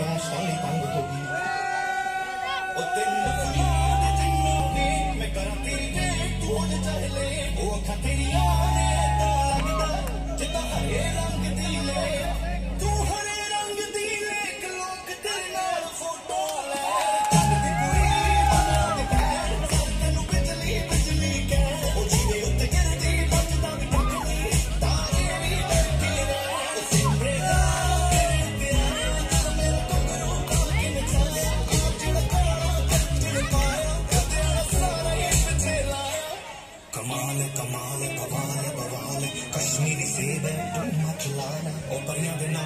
यहाँ साली होगी तेरी फरियाद कमाल कमाल बवाल बवाल कश्मीरी सेब ठंडा खिलाना और परियाँ बिना